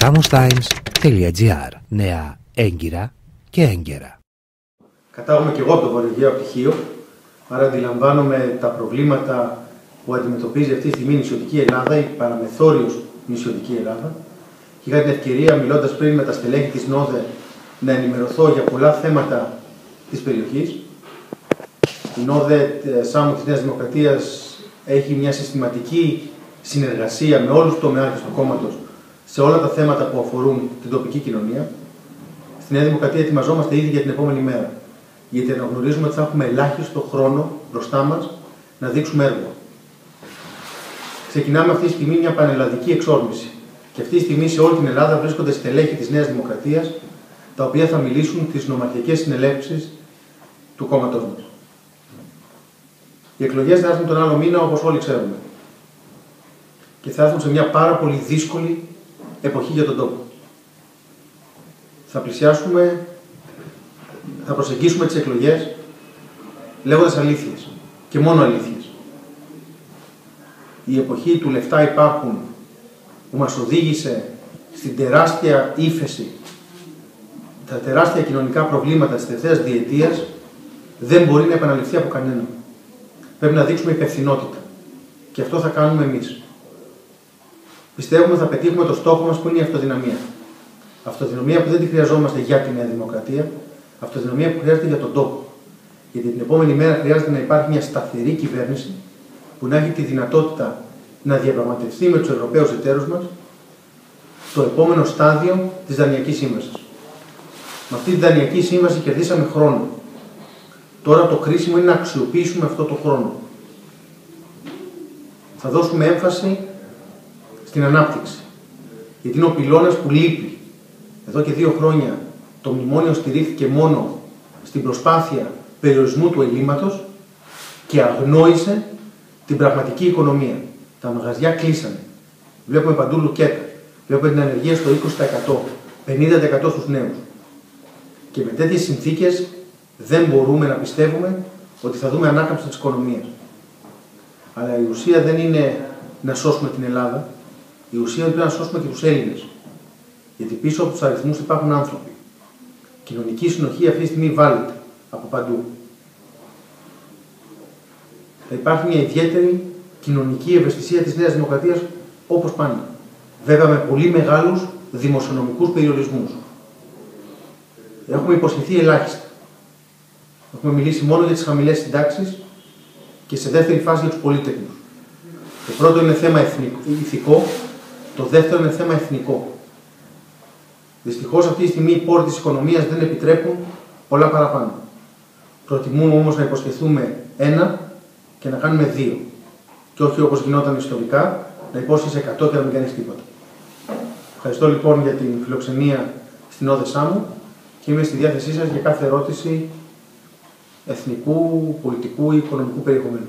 samustimes.gr Νέα έγκυρα και έγκαιρα. Κατάγομαι και εγώ από το Βορειογαίο πτυχίο, άρα αντιλαμβάνομαι τα προβλήματα που αντιμετωπίζει αυτή τη στιγμή η νησιωτική Ελλάδα, η παραμεθόριος νησιωτική Ελλάδα. Και είχα την ευκαιρία, μιλώντας πριν με τα στελέχη της ΝΟΔΕ, να ενημερωθώ για πολλά θέματα της περιοχής. Η ΝΟΔΕ ΣΑΜΟ της Νέας Δημοκρατίας έχει μια συστηματική συνεργασία με όλους τους τομέα του κόμματος σε όλα τα θέματα που αφορούν την τοπική κοινωνία. Στη Νέα Δημοκρατία ετοιμαζόμαστε ήδη για την επόμενη μέρα. Γιατί αναγνωρίζουμε ότι θα έχουμε ελάχιστο χρόνο μπροστά μας να δείξουμε έργο. Ξεκινάμε αυτή τη στιγμή μια πανελλαδική εξόρμηση. Και αυτή τη στιγμή σε όλη την Ελλάδα βρίσκονται στελέχη της Νέας Δημοκρατίας, τα οποία θα μιλήσουν στι νομαρχιακέ συνελεύσει του κόμματός μας. Οι εκλογές θα έρθουν τον άλλο μήνα, όπως όλοι ξέρουμε. Και θα έρθουν σε μια πάρα πολύ δύσκολη εποχή για τον τόπο. Θα πλησιάσουμε, θα προσεγγίσουμε τις εκλογές λέγοντας αλήθειες και μόνο αλήθειες. Η εποχή του λεφτά υπάρχουν που μας οδήγησε στην τεράστια ύφεση, τα τεράστια κοινωνικά προβλήματα της τελευταίας διετίας δεν μπορεί να επαναληφθεί από κανέναν. Πρέπει να δείξουμε υπευθυνότητα. Και αυτό θα κάνουμε εμείς πιστεύουμε θα πετύχουμε το στόχο μας που είναι η αυτοδυναμία. Αυτοδυναμία που δεν τη χρειαζόμαστε για τη Νέα Δημοκρατία, αυτοδυναμία που χρειάζεται για τον τόπο. Γιατί την επόμενη μέρα χρειάζεται να υπάρχει μια σταθερή κυβέρνηση που να έχει τη δυνατότητα να διαπραγματευτεί με τους Ευρωπαίους εταίρους μας το επόμενο στάδιο της Δανειακής Σύμβασης. Με αυτή τη Δανειακή Σύμβαση κερδίσαμε χρόνο. Τώρα το κρίσιμο είναι να αξιοποιήσουμε αυτό το χρόνο. Θα δώσουμε έμφαση στην ανάπτυξη. Γιατί είναι ο πυλώνας που λείπει. Εδώ και δύο χρόνια το μνημόνιο στηρίχθηκε μόνο στην προσπάθεια περιορισμού του ελλείμματος και αγνόησε την πραγματική οικονομία. Τα μαγαζιά κλείσανε. Βλέπουμε παντού λουκέτα. Βλέπουμε την ανεργία στο 20%, 50% στους νέους. Και με τέτοιες συνθήκες δεν μπορούμε να πιστεύουμε ότι θα δούμε ανάκαμψη της οικονομίας. Αλλά η ουσία δεν είναι να σώσουμε την Ελλάδα, η ουσία είναι να σώσουμε και τους Έλληνες. Γιατί πίσω από τους αριθμούς υπάρχουν άνθρωποι. Κοινωνική συνοχή αυτή τη στιγμή βάλετε από παντού. Θα υπάρχει μια ιδιαίτερη κοινωνική ευαισθησία της Νέας Δημοκρατίας όπως πάντα. Βέβαια με πολύ μεγάλους δημοσιονομικούς περιορισμούς. Έχουμε υποσχεθεί ελάχιστα. Έχουμε μιλήσει μόνο για τις χαμηλές συντάξεις και σε δεύτερη φάση για τους πολίτεκνους. Το πρώτο είναι θέμα ηθικό, το δεύτερο είναι θέμα εθνικό. Δυστυχώς αυτή τη στιγμή οι πόροι της οικονομίας δεν επιτρέπουν πολλά παραπάνω. Προτιμούμε όμως να υποσχεθούμε ένα και να κάνουμε δύο. Και όχι όπως γινόταν ιστορικά, να υπόσχεσαι 100 και να μην κάνεις τίποτα. Ευχαριστώ λοιπόν για την φιλοξενία στην όδεσά μου και είμαι στη διάθεσή σας για κάθε ερώτηση εθνικού, πολιτικού ή οικονομικού περιεχομένου.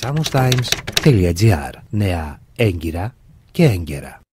Samustimes.gr Νέα έγκυρα και έγκαιρα.